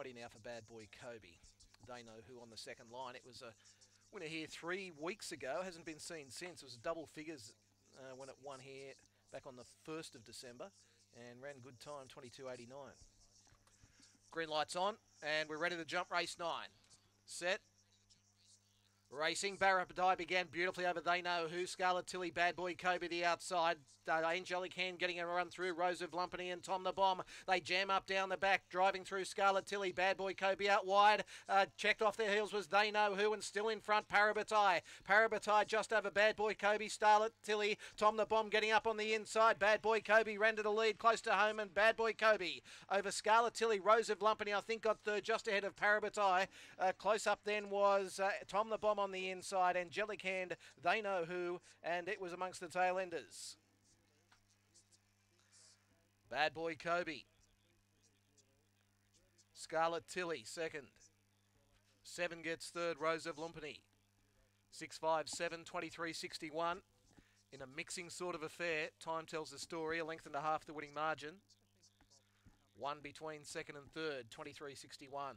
20 now for Bad Boy Kobe. They know who on the second line. It was a winner here three weeks ago. Hasn't been seen since. It was double figures uh, when it won here back on the 1st of December and ran good time, 22.89. Green lights on, and we're ready to jump race nine. Set, Racing, Parabatai began beautifully over They Know Who, Scarlet Tilly, Bad Boy Kobe the outside, uh, Angelic Hand getting a run through, Rose of Lumpany and Tom the Bomb. They jam up down the back, driving through Scarlet Tilly, Bad Boy Kobe out wide. Uh, checked off their heels was They Know Who and still in front, Parabatai. Parabatai just over Bad Boy Kobe, Scarlet Tilly, Tom the Bomb getting up on the inside. Bad Boy Kobe ran to the lead close to home and Bad Boy Kobe over Scarlet Tilly, Rose of Lumpany I think got third just ahead of Parabatai. Uh, close up then was uh, Tom the Bomb on the inside. Angelic Hand, they know who, and it was amongst the tail enders. Bad Boy Kobe. Scarlet Tilly, second. Seven gets third, Rose of Lumpany. 657, 2361. In a mixing sort of affair, time tells the story, a length and a half the winning margin. One between second and third, 2361.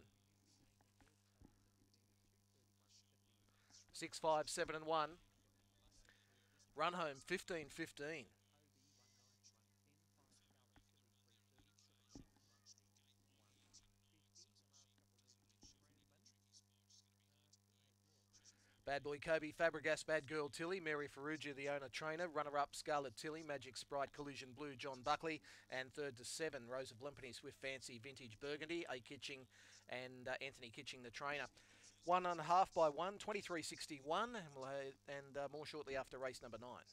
Six, five, seven, and one. Run home, 15 15. Bad Boy Kobe, Fabregas, Bad Girl Tilly, Mary Farrugia, the owner trainer, runner up Scarlet Tilly, Magic Sprite, Collision Blue, John Buckley, and third to seven, Rose of Limpany, Swift Fancy, Vintage Burgundy, A Kitching, and uh, Anthony Kitching, the trainer. One and a half by one, 23.61, and, we'll, and uh, more shortly after race number nine.